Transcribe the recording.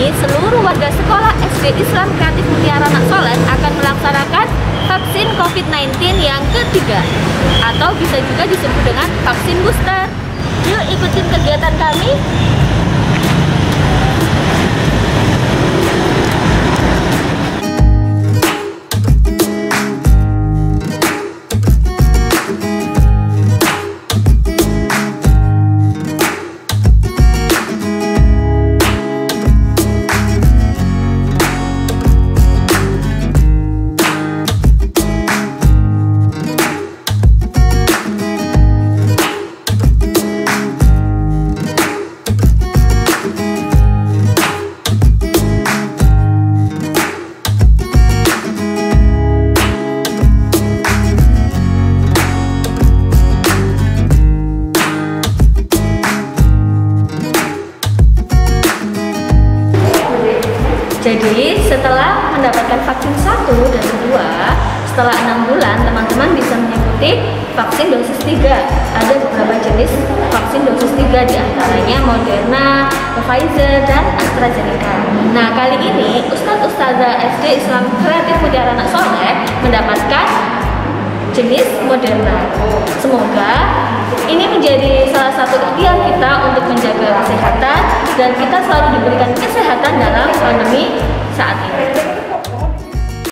ini, seluruh warga sekolah SD Islam Kreatif Mutiara Anak Soleh akan melaksanakan vaksin COVID-19 yang ketiga atau bisa juga disebut dengan vaksin booster. Yuk ikutin kegiatan kami Jadi setelah mendapatkan vaksin satu dan kedua, setelah enam bulan teman-teman bisa mengikuti vaksin dosis 3 Ada beberapa jenis vaksin dosis 3 di antaranya Moderna, Pfizer, dan AstraZeneca. Nah kali ini Ustadz Ustazah SD Islam Kreatif Mutiara Anak Soleh mendapatkan jenis Moderna. Semoga ini menjadi salah satu ikhtiar kita untuk menjaga kesehatan dan kita selalu diberikan kesehatan dalam pandemi.